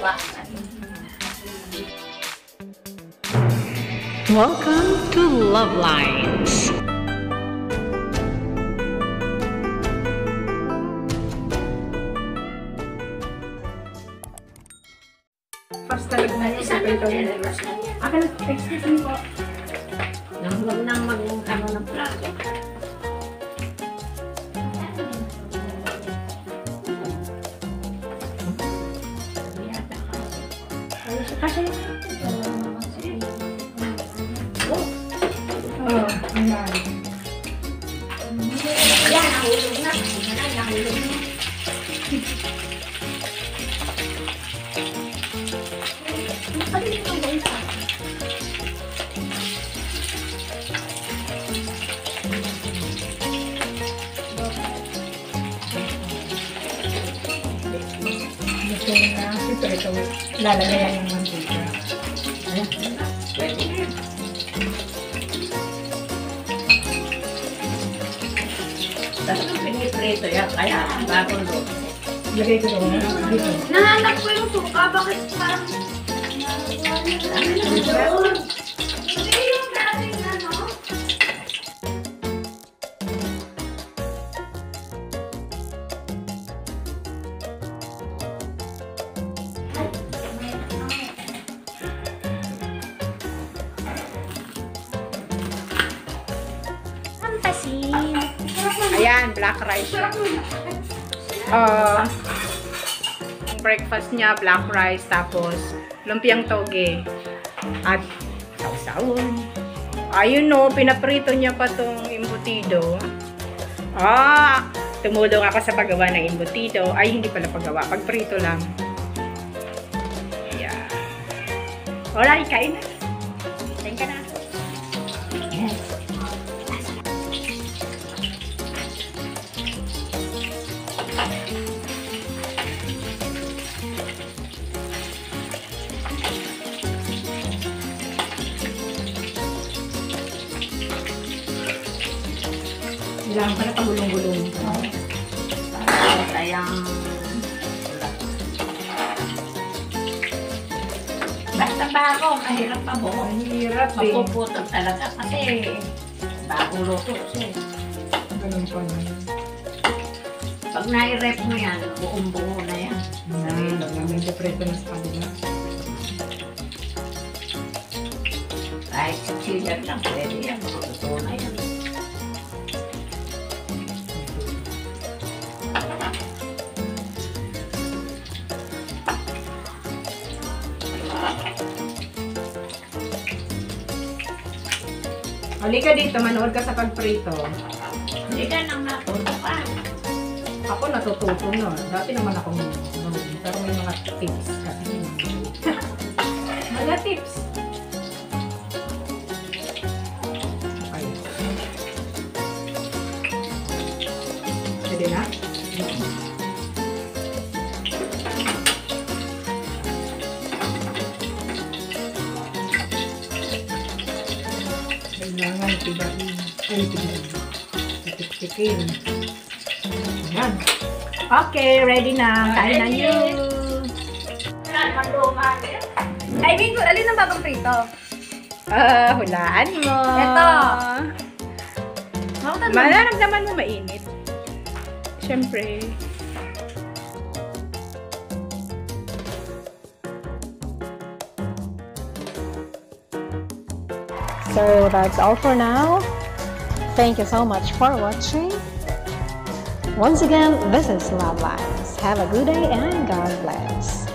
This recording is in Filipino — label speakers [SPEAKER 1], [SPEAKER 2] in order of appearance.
[SPEAKER 1] banget. Welcome to Love Lines.
[SPEAKER 2] First Akan oh, ayan.
[SPEAKER 3] Yan, nahulog na. Yan na, nahulog na. Palit ang bansa.
[SPEAKER 2] Gusto na, siyempre ito, lalagay lang yung
[SPEAKER 3] piniprito yan, kaya bagong luto.
[SPEAKER 2] Lagay ko doon.
[SPEAKER 3] Nahanap ko yung suka, bakit parang...
[SPEAKER 4] Ayan, black rice. Uh, ang breakfast niya, black rice, tapos lumpiang toge. At sausawon. Ayun no, pinaprito niya pa tong imbutido. Ah, tumulong ako sa paggawa ng imbutido. Ay, hindi pala paggawa, pagprito lang. Yeah. Alright, kain na. Kain ka na.
[SPEAKER 2] Kailangan pa na pagulong-gulong.
[SPEAKER 3] Sayang. Basta bago, mahirap pa buo.
[SPEAKER 2] Ang hirap eh.
[SPEAKER 3] Mapuputol talaga kasi bagong luto siya.
[SPEAKER 2] Ganun pa na.
[SPEAKER 3] Pag nai-rep mo yan, buong-buo na yan.
[SPEAKER 2] Yan, medyo preto na sa kanila.
[SPEAKER 3] Kahit siksilan lang, pwede yan. Luto na yan.
[SPEAKER 4] Halika dito, manood ka sa pagprito.
[SPEAKER 3] Hindi ka nang natuto pa.
[SPEAKER 4] Ako natututo na. Dati naman ako marunong. Pero may mga tips kasi. mga tips. Okay. Pwede na?
[SPEAKER 2] Kailangan tibain. Ay, tibain. Titik-tikin. Yan.
[SPEAKER 4] Okay, ready na. Kain na
[SPEAKER 3] yan.
[SPEAKER 5] Ay, Bingo, alin ang bagong prito?
[SPEAKER 4] Ah, hulaan mo.
[SPEAKER 5] Tanong.
[SPEAKER 4] Mararamdaman mo mainit. Siyempre. So that's all for now. Thank you so much for watching. Once again, this is Love Lines. Have a good day and God bless.